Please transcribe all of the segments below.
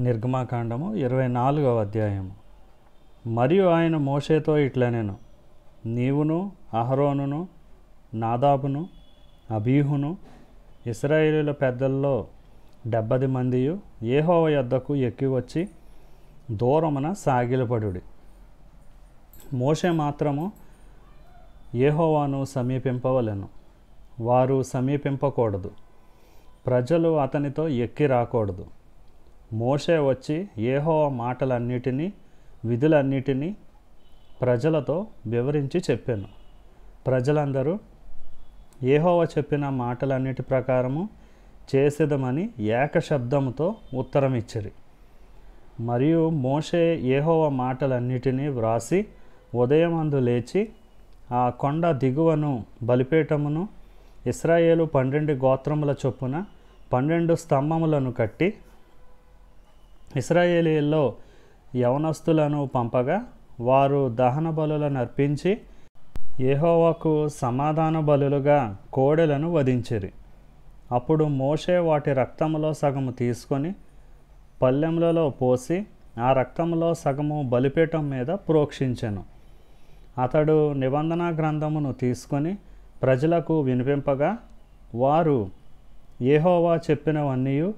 నిర్గమాకాండము ఇరవై నాలుగవ అధ్యాయము. మరియు ఆయన మోషేతో ఇట్లా నేను నీవును అహరోనును నాదాబును అబీహును ఇస్రాయేలీల పెద్దల్లో డెబ్బది మందియు ఏహోవ యొద్దకు ఎక్కి వచ్చి దూరమున సాగిలపడుడి. మోషే మాత్రము ఏహోవాను సమీపింపవలెను వారు సమీపింపకూడదు. ప్రజలు అతనితో ఎక్కి రాకూడదు. మోషే వచ్చి ఏహోవ మాటలన్నిటినీ విధులన్నిటినీ ప్రజలతో వివరించి చెప్పాను. ప్రజలందరూ ఏహోవ చెప్పిన మాటలన్నిటి ప్రకారము చేసేదమని ఏకశబ్దముతో ఉత్తరం ఇచ్చిరి మరియు మోషే ఏహోవ మాటలన్నిటినీ వ్రాసి ఉదయమందు లేచి ఆ కొండ దిగువను బలిపేటమును ఇస్రాయేలు పన్నెండు గోత్రముల చొప్పున పన్నెండు స్తంభములను కట్టి ఇస్రాయేలీల్లో యవనస్తులను పంపగా వారు దహన బలులను అర్పించి ఏహోవాకు సమాధాన బలులుగా కోడెలను వధించిరి. అప్పుడు మోషే వాటి రక్తంలో సగము తీసుకొని పల్లెములలో పోసి ఆ రక్తంలో సగము బలిపీఠం మీద ప్రోక్షించెను. అతడు నిబంధన గ్రంథమును తీసుకొని ప్రజలకు వినిపింపగా వారు ఏహోవా చెప్పినవన్నీ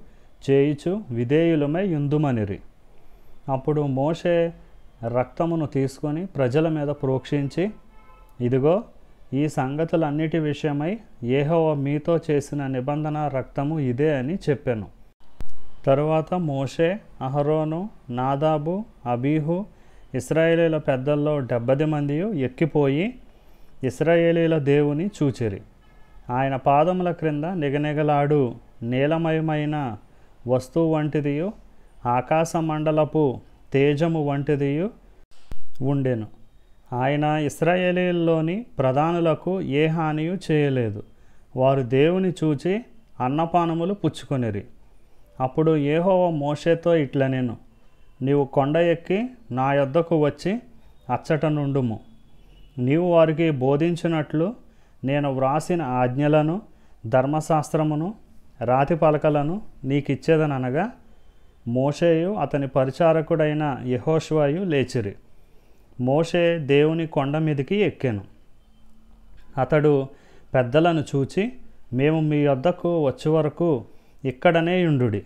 చేయుచు విధేయులమై యుందుమనిరి. అప్పుడు మోషే రక్తమును తీసుకొని ప్రజల మీద ప్రోక్షించి ఇదిగో ఈ సంగతులన్నిటి విషయమై ఏహోవ మీతో చేసిన నిబంధన రక్తము ఇదే అని చెప్పాను. తరువాత మోషే అహరోను నాదాబు అబీహు ఇస్రాయేలీల పెద్దల్లో డెబ్బది మంది ఎక్కిపోయి ఇస్రాయేలీల దేవుని చూచిరి. ఆయన పాదముల క్రింద నిగనిగలాడు నీలమయమైన వస్తువు వంటిదియు ఆకాశ మండలపు తేజము వంటిదియు ఉండెను. ఆయన ఇస్రాయేలీల్లోని ప్రధానులకు ఏ హానియు చేయలేదు. వారు దేవుని చూచి అన్నపానములు పుచ్చుకొనిరి. అప్పుడు ఏహోవ మోషేతో ఇట్లనెను నీవు కొండ ఎక్కి నా యొద్దకు వచ్చి అచ్చట నుండుము. నీవు వారికి బోధించినట్లు నేను వ్రాసిన ఆజ్ఞలను ధర్మశాస్త్రమును రాతి పలకలను నీకిచ్చేదనగా మోషేయు అతని పరిచారకుడైన యహోష్వాయు లేచిరి. మోషే దేవుని కొండ మీదికి ఎక్కాను. అతడు పెద్దలను చూచి మేము మీ వద్దకు వచ్చే వరకు ఇక్కడనే ఉండుడి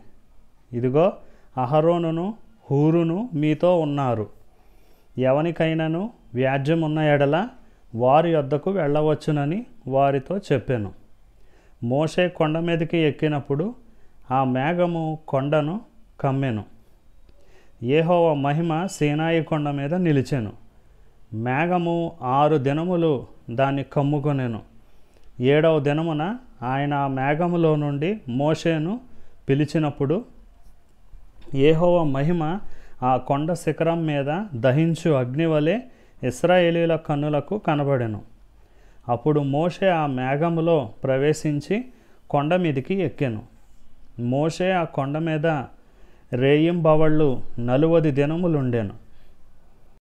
ఇదిగో అహరోనును హూరును మీతో ఉన్నారు. ఎవనికైనాను వ్యాజ్యం ఉన్న ఎడల వారి వద్దకు వెళ్ళవచ్చునని వారితో చెప్పాను. మోసే కొండ మీదకి ఎక్కినప్పుడు ఆ మేఘము కొండను కమ్మెను. ఏహోవ మహిమ సీనాయి కొండ మీద నిలిచెను. మేఘము ఆరు దినములు దాన్ని కమ్ముకొనెను. ఏడవ దినమున ఆయన ఆ మేఘములో నుండి మోషేను పిలిచినప్పుడు ఏహోవ మహిమ ఆ కొండ శిఖరం మీద దహించు అగ్నివలే ఇస్రాయేలీల కన్నులకు కనబడెను. అప్పుడు మోషే ఆ మేఘములో ప్రవేశించి కొండ మీదికి ఎక్కాను. మోషే ఆ కొండ మీద రేయింబవళ్ళు నలువది దినములుండెను.